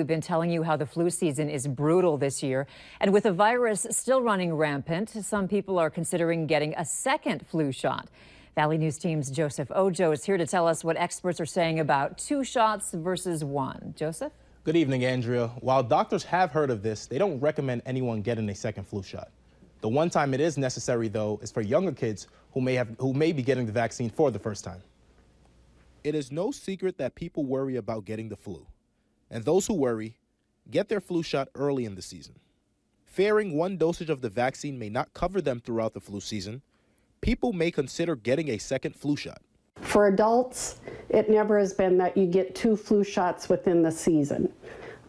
We've been telling you how the flu season is brutal this year. And with the virus still running rampant, some people are considering getting a second flu shot. Valley News Team's Joseph Ojo is here to tell us what experts are saying about two shots versus one. Joseph? Good evening, Andrea. While doctors have heard of this, they don't recommend anyone getting a second flu shot. The one time it is necessary, though, is for younger kids who may, have, who may be getting the vaccine for the first time. It is no secret that people worry about getting the flu and those who worry get their flu shot early in the season. Fearing one dosage of the vaccine may not cover them throughout the flu season, people may consider getting a second flu shot. For adults, it never has been that you get two flu shots within the season.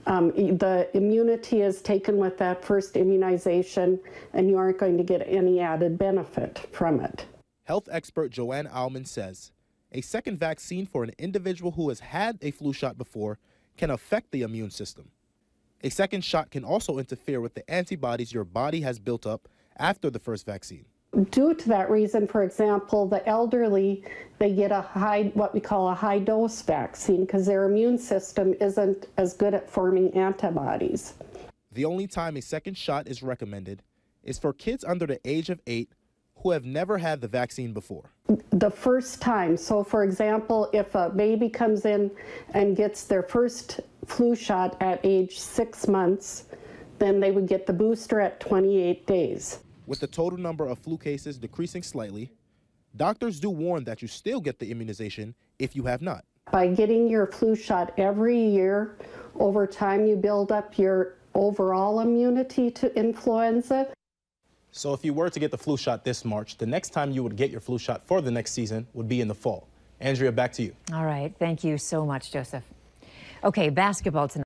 Um, the immunity is taken with that first immunization, and you aren't going to get any added benefit from it. Health expert Joanne Alman says a second vaccine for an individual who has had a flu shot before can affect the immune system. A second shot can also interfere with the antibodies your body has built up after the first vaccine. Due to that reason, for example, the elderly, they get a high, what we call a high dose vaccine because their immune system isn't as good at forming antibodies. The only time a second shot is recommended is for kids under the age of eight who have never had the vaccine before? The first time. So, for example, if a baby comes in and gets their first flu shot at age six months, then they would get the booster at 28 days. With the total number of flu cases decreasing slightly, doctors do warn that you still get the immunization if you have not. By getting your flu shot every year, over time you build up your overall immunity to influenza. So if you were to get the flu shot this March, the next time you would get your flu shot for the next season would be in the fall. Andrea, back to you. All right. Thank you so much, Joseph. Okay, basketball tonight.